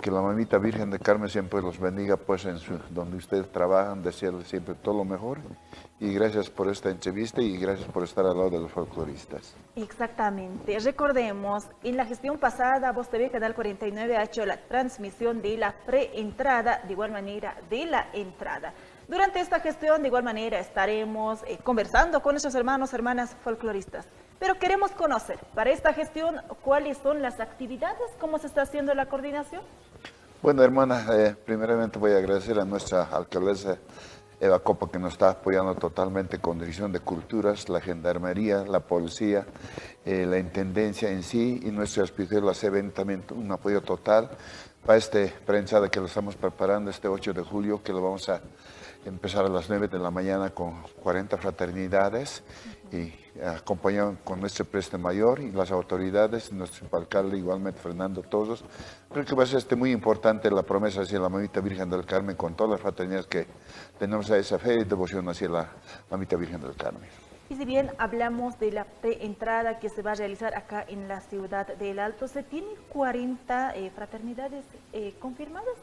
que la mamita Virgen de Carmen siempre los bendiga, pues en su, donde ustedes trabajan, desearles siempre todo lo mejor. Y gracias por esta entrevista y gracias por estar al lado de los folcloristas. Exactamente. Recordemos, en la gestión pasada, Voz TV Canal 49 ha hecho la transmisión de la preentrada, de igual manera de la entrada. Durante esta gestión, de igual manera, estaremos eh, conversando con nuestros hermanos, hermanas folcloristas. Pero queremos conocer, para esta gestión, cuáles son las actividades, cómo se está haciendo la coordinación. Bueno, hermana, eh, primeramente voy a agradecer a nuestra alcaldesa Eva Copa que nos está apoyando totalmente con Dirección de Culturas, la Gendarmería, la Policía, eh, la Intendencia en sí y nuestro hospital la CBN también un apoyo total para este prensada que lo estamos preparando este 8 de julio, que lo vamos a empezar a las 9 de la mañana con 40 fraternidades y acompañado con nuestro presidente mayor y las autoridades, nuestro alcalde igualmente Fernando Todos. Creo que va a ser este muy importante la promesa hacia la Mamita Virgen del Carmen con todas las fraternidades que tenemos a esa fe y devoción hacia la Mamita Virgen del Carmen. Y si bien hablamos de la preentrada que se va a realizar acá en la ciudad del Alto, ¿se tiene 40 eh, fraternidades eh, confirmadas?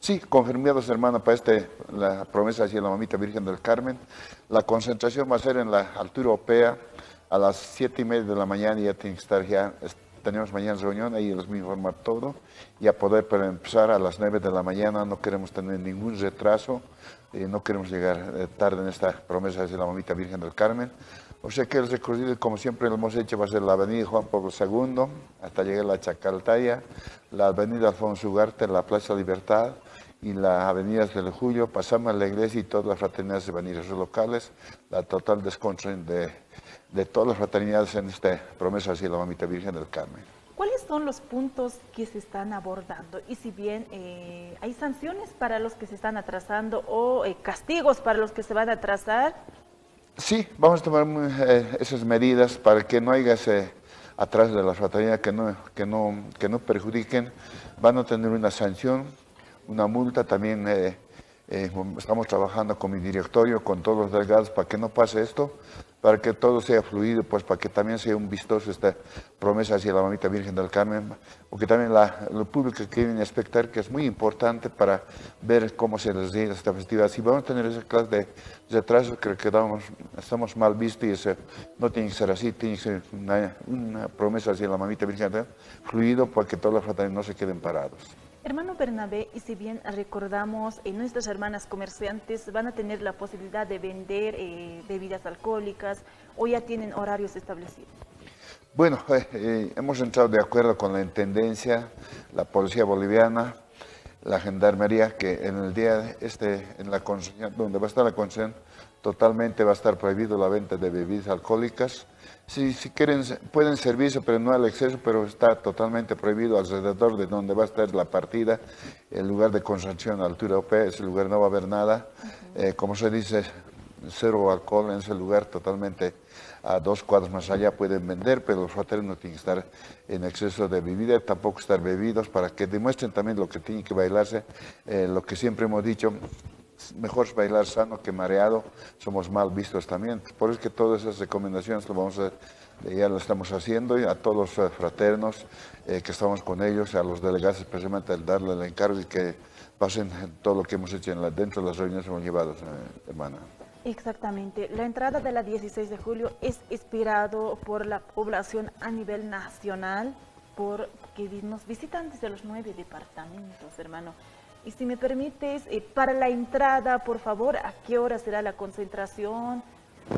Sí, confirmados, hermano, para este, la promesa hacia la Mamita Virgen del Carmen. La concentración va a ser en la altura europea a las siete y media de la mañana y ya tiene que estar ya, tenemos mañana reunión, ahí les voy a informar todo, y a poder empezar a las 9 de la mañana, no queremos tener ningún retraso, eh, no queremos llegar eh, tarde en esta promesa hacia la Mamita Virgen del Carmen. O sea que el recorrido, como siempre lo hemos hecho, va a ser la avenida Juan Pablo II, hasta llegar a la Chacaltaya, la avenida Alfonso Ugarte, la Plaza Libertad y la avenida del Julio, pasamos a la iglesia y todas las fraternidades de venidas locales, la total descontrol de, de todas las fraternidades en esta promesa hacia la Mamita Virgen del Carmen. ¿Cuáles son los puntos que se están abordando? Y si bien eh, hay sanciones para los que se están atrasando o eh, castigos para los que se van a atrasar, Sí, vamos a tomar eh, esas medidas para que no haya ese atrás de la fraternidad, que no, que, no, que no perjudiquen. Van a tener una sanción, una multa también. Eh, eh, estamos trabajando con mi directorio, con todos los delegados, para que no pase esto para que todo sea fluido, pues para que también sea un vistoso esta promesa hacia la mamita Virgen del Carmen, porque también la, lo público que viene a expectar, que es muy importante para ver cómo se llega esta festividad. Si vamos a tener esa clase de retraso, creo que estamos mal vistos y eso no tiene que ser así, tiene que ser una, promesa hacia la mamita Virgen del Carmen, fluido para que todas las fraternidades no se queden parados. Hermano Bernabé, y si bien recordamos, eh, nuestras hermanas comerciantes van a tener la posibilidad de vender eh, bebidas alcohólicas o ya tienen horarios establecidos. Bueno, eh, hemos entrado de acuerdo con la Intendencia, la Policía Boliviana, la Gendarmería, que en el día este, en la donde va a estar la concesión, totalmente va a estar prohibido la venta de bebidas alcohólicas, si, si quieren, pueden servirse, pero no al exceso, pero está totalmente prohibido alrededor de donde va a estar la partida, el lugar de concentración a altura OP, ese lugar no va a haber nada. Eh, como se dice, cero alcohol en ese lugar, totalmente a dos cuadros más allá pueden vender, pero los hoteles no tienen que estar en exceso de bebida, tampoco estar bebidos, para que demuestren también lo que tiene que bailarse, eh, lo que siempre hemos dicho, mejor bailar sano que mareado, somos mal vistos también. Por eso que todas esas recomendaciones lo vamos a, ya lo estamos haciendo y a todos los eh, fraternos eh, que estamos con ellos, a los delegados especialmente al darle el encargo y que pasen todo lo que hemos hecho en la, dentro de las reuniones que hemos llevado, eh, hermana. Exactamente. La entrada de la 16 de julio es inspirado por la población a nivel nacional, por que nos visitantes de los nueve departamentos, hermano. Y si me permites, eh, para la entrada, por favor, ¿a qué hora será la concentración?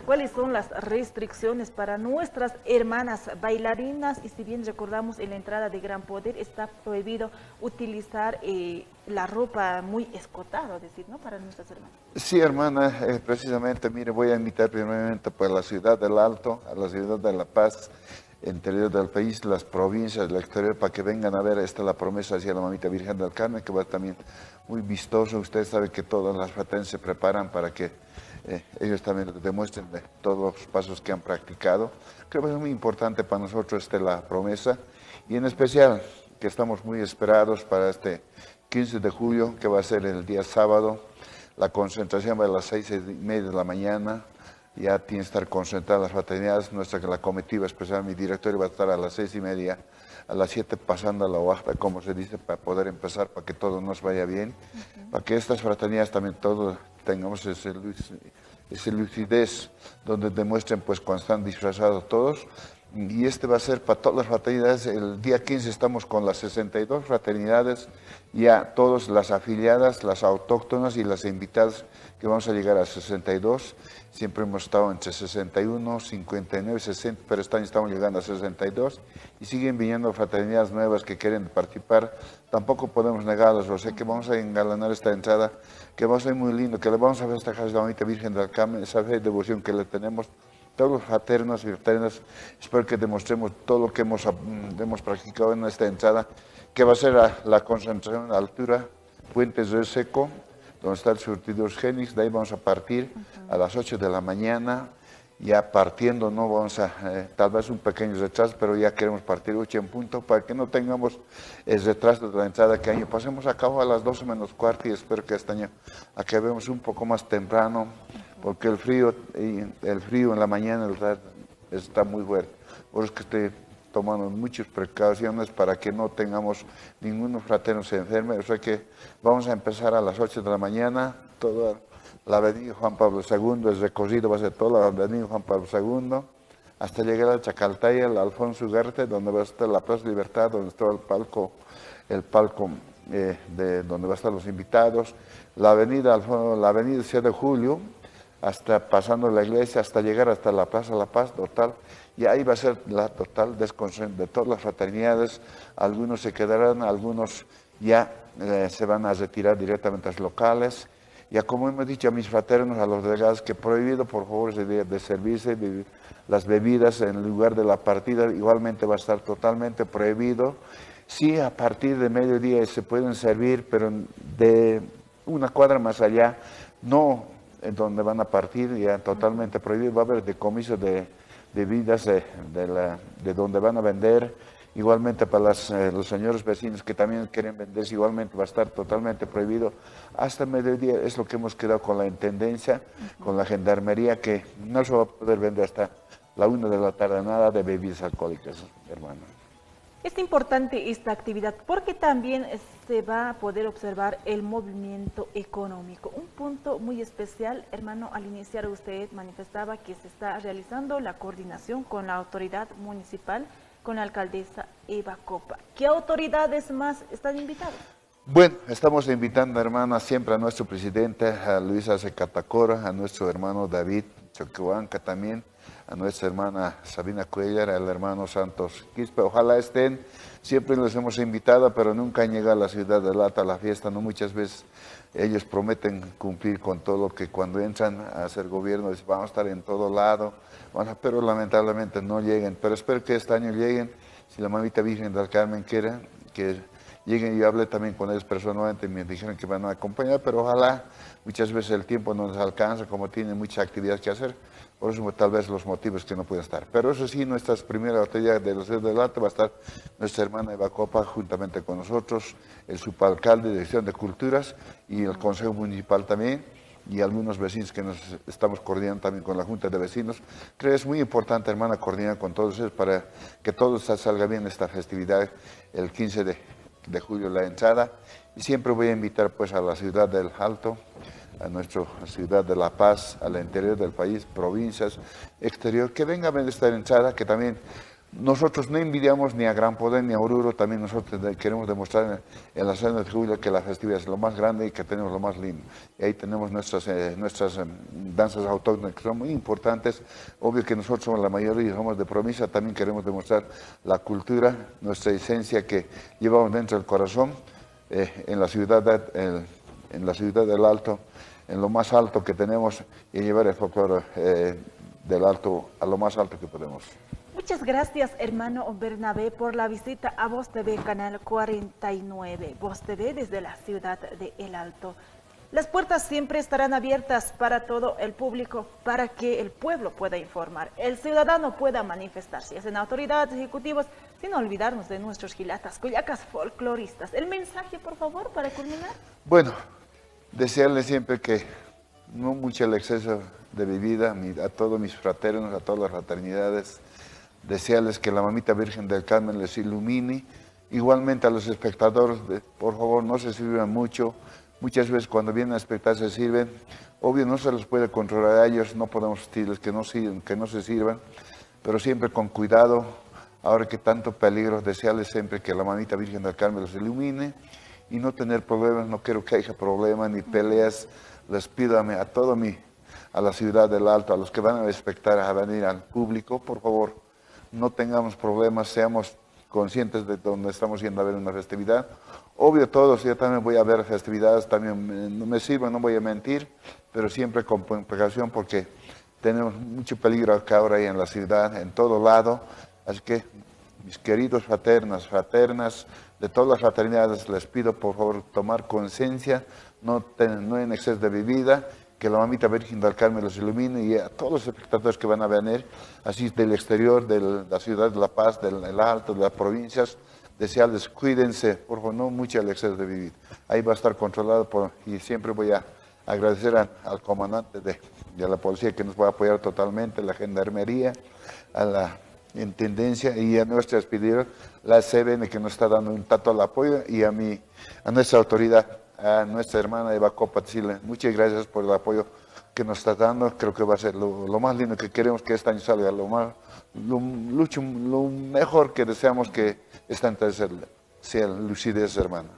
¿Cuáles son las restricciones para nuestras hermanas bailarinas? Y si bien recordamos en la entrada de Gran Poder está prohibido utilizar eh, la ropa muy escotada, es decir, ¿no? Para nuestras hermanas. Sí, hermana, eh, precisamente, mire, voy a invitar primeramente por la ciudad del Alto, a la ciudad de La Paz, interior del país, las provincias del exterior, para que vengan a ver, esta la promesa hacia la Mamita Virgen del Carmen, que va también muy vistoso. Usted sabe que todas las fraternidades se preparan para que eh, ellos también demuestren todos los pasos que han practicado. Creo que es muy importante para nosotros esta la promesa, y en especial que estamos muy esperados para este 15 de julio, que va a ser el día sábado. La concentración va a las seis y media de la mañana, ya tiene que estar concentrada las fraternidades, nuestra la comitiva especial, mi directorio va a estar a las seis y media a las 7 pasando a la guarda, como se dice, para poder empezar, para que todo nos vaya bien, para que estas fraternidades también todos tengamos ese, lucidez donde demuestren pues cuando están disfrazados todos. Y este va a ser para todas las fraternidades. El día 15 estamos con las 62 fraternidades, ya todas las afiliadas, las autóctonas y las invitadas que vamos a llegar a 62. Siempre hemos estado entre 61, 59, 60, pero este año estamos llegando a 62 y siguen viniendo fraternidades nuevas que quieren participar. Tampoco podemos negarlos, o sea que vamos a engalanar esta entrada, que va a ser muy lindo, que le vamos a festejar a la bonita Virgen del Carmen, esa fe devoción que le tenemos todos los fraternos y fraternas, espero que demostremos todo lo que hemos, hemos practicado en esta entrada, que va a ser la, concentración a altura, Puentes de Seco, donde está el surtidor Génix, de ahí vamos a partir a las 8 de la mañana, ya partiendo, no vamos a, eh, tal vez un pequeño retraso, pero ya queremos partir 8 en punto para que no tengamos el retraso de la entrada que año. Pasemos a cabo a las 12 menos cuarto y espero que este año acabemos un poco más temprano, porque el frío, el frío en la mañana está muy fuerte. Por eso que estoy tomando muchas precauciones para que no tengamos ninguno fraterno se enferme. O sea que vamos a empezar a las 8 de la mañana, toda la avenida Juan Pablo II, el recorrido va a ser toda la avenida Juan Pablo II, hasta llegar a Chacaltaya, el Alfonso Ugarte, donde va a estar la Plaza Libertad, donde está el palco, el palco eh, de donde van a estar los invitados, la avenida, la avenida 7 de Julio, hasta pasando la iglesia, hasta llegar hasta la Plaza La Paz, total, y ahí va a ser la total desconcentración de todas las fraternidades, algunos se quedarán, algunos ya eh, se van a retirar directamente a los locales, ya como hemos dicho a mis fraternos, a los delegados, que prohibido por favor de, de servirse las bebidas en lugar de la partida, igualmente va a estar totalmente prohibido. Sí, a partir de mediodía se pueden servir, pero de una cuadra más allá, no donde van a partir, ya totalmente prohibido, va a haber decomiso de bebidas de, de, donde van a vender, igualmente para eh, los señores vecinos que también quieren venderse, igualmente va a estar totalmente prohibido. Hasta mediodía es lo que hemos quedado con la intendencia, con la gendarmería, que no se va a poder vender hasta la una de la tarde nada de bebidas alcohólicas, hermano. Es importante esta actividad porque también se va a poder observar el movimiento económico. Un punto muy especial, hermano, al iniciar usted manifestaba que se está realizando la coordinación con la autoridad municipal, con la alcaldesa Eva Copa. ¿Qué autoridades más están invitadas? Bueno, estamos invitando, hermana, siempre a nuestro presidente, a Luisa Secatacora, a nuestro hermano David Choquehuanca también, a nuestra hermana Sabina Cuellar, al hermano Santos Quispe. Ojalá estén, siempre los hemos invitado, pero nunca han llegado a la ciudad de Lata a la fiesta, ¿no? Muchas veces ellos prometen cumplir con todo lo que cuando entran a hacer gobierno dicen, vamos a estar en todo lado, bueno, pero lamentablemente no lleguen. Pero espero que este año lleguen, si la mamita Virgen del Carmen quiere, que lleguen. Yo hablé también con ellos personalmente y me dijeron que van a acompañar, pero ojalá muchas veces el tiempo no nos alcanza, como tienen mucha actividad que hacer por eso tal vez los motivos que no pueden estar. Pero eso sí, nuestra primera autoridad de la ciudad de Lata va a estar nuestra hermana Eva Copa juntamente con nosotros, el subalcalde de Dirección de Culturas y el Consejo Municipal también y algunos vecinos que nos estamos coordinando también con la Junta de Vecinos. Creo que es muy importante, hermana, coordinar con todos ellos para que todo salga bien esta festividad el 15 de, de julio, la entrada. Y siempre voy a invitar pues a la ciudad del Alto, a nuestra ciudad de La Paz, al interior del país, provincias, exterior, que vengan a ver esta entrada, que también nosotros no envidiamos ni a Gran Poder ni a Oruro, también nosotros queremos demostrar en, la ciudad de julio que la festividad es lo más grande y que tenemos lo más lindo. Y ahí tenemos nuestras, eh, nuestras em, danzas autóctonas que son muy importantes. Obvio que nosotros somos la mayoría y somos de provincia, también queremos demostrar la cultura, nuestra esencia que llevamos dentro del corazón eh, en, la ciudad en la ciudad del Alto en lo más alto que tenemos y llevar el folclore eh, del alto a lo más alto que podemos. Muchas gracias, hermano Bernabé, por la visita a Voz TV, Canal 49. Voz TV desde la ciudad de El Alto. Las puertas siempre estarán abiertas para todo el público, para que el pueblo pueda informar, el ciudadano pueda manifestarse, en autoridades ejecutivas, sin olvidarnos de nuestros gilatas, cuyacas folcloristas. El mensaje, por favor, para culminar. Bueno, desearle siempre que no mucho el exceso de bebida a todos mis fraternos, a todas las fraternidades, desearles que la mamita Virgen del Carmen les ilumine. Igualmente a los espectadores, por favor, no se sirvan mucho. Muchas veces cuando vienen a espectar se sirven. Obvio, no se los puede controlar a ellos, no podemos decirles que no, que no se sirvan, pero siempre con cuidado. Ahora que tanto peligro, desearles siempre que la mamita Virgen del Carmen los ilumine y no tener problemas, no quiero que haya problemas ni peleas. Les a, a todo mi, a la ciudad del Alto, a los que van a espectar, a venir al público, por favor, no tengamos problemas, seamos conscientes de donde estamos yendo a ver una festividad. Obvio todos, yo también voy a ver festividades, también no me sirve, no voy a mentir, pero siempre con precaución porque tenemos mucho peligro acá ahora en la ciudad, en todo lado. Así que, mis queridos fraternas, fraternas, de todas las fraternidades, les pido por favor tomar conciencia, no, no en exceso de bebida que la mamita Virgen del Carmen los ilumine y a todos los espectadores que van a venir, así del exterior, de la ciudad de La Paz, del Alto, de las provincias, desearles cuídense, por favor, no mucho el exceso de vivir. Ahí va a estar controlado por, y siempre voy a agradecer al comandante de, de, la policía que nos va a apoyar totalmente, la gendarmería, a la intendencia y a nuestra expedición, la CBN que nos está dando un tanto al apoyo y a, mi, a nuestra autoridad a nuestra hermana Eva Copa Chile. Muchas gracias por el apoyo que nos está dando. Creo que va a ser lo, más lindo que queremos que este año salga, lo, más, lo, lo mejor que deseamos que este año sea lucidez, hermana.